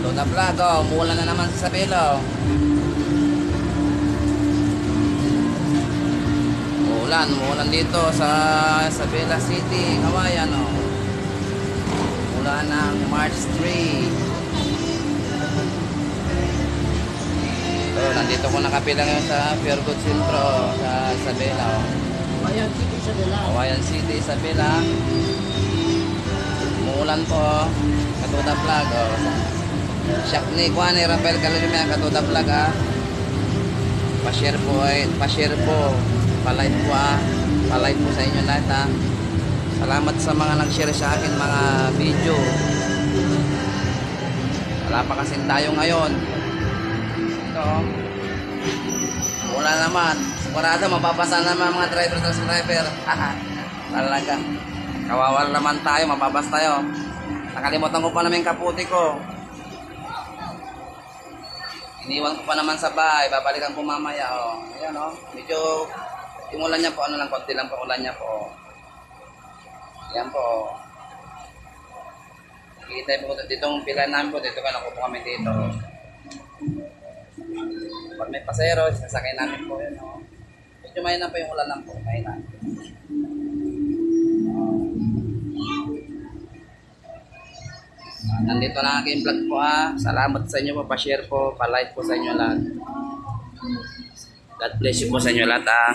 Katuda vlog, oh. Umulan na naman sa Sabelo. Umulan, umulan dito sa Isabela City, Kawayan, oh. Mula ng March 3. So, nandito ko nakapila ngayon sa Fairgood Centro sa Isabela, oh. Bayan City sa Dela. Kawayan City, Isabela. Umulan po. Katuda vlog. Oh. Siyak ni Juan ni Rafael Calorime Katuda vlog ah. Pa-share po eh. Pa-share po. Pa-like po ah. Pa-like po sa inyo lahat ah. Salamat sa mga nag-share sa akin mga video. Wala pa kasi tayo ngayon. Ito oh. Wala naman. Sigurado mababasa naman mga driver driver. Talaga. Kawawal naman tayo, mababas tayo. Nakalimutan ko pa namin kaputi ko. Iniwan ko pa naman sa bahay, babalikan ko mamaya. Oh. Ayan oh. Medyo yung ulan niya po, ano lang, konti lang po ulan niya po. Ayan po. Kita po dito yung pila namin po, dito ka nakupo kami dito. Pag may pasero, sasakay namin po yun. Oh. Medyo may na po yung ulan lang po, may na. Nandito na ang aking vlog po ah. Salamat sa inyo po, pa-share po, pa-like po sa inyo lahat. God bless you po sa inyo lahat ah.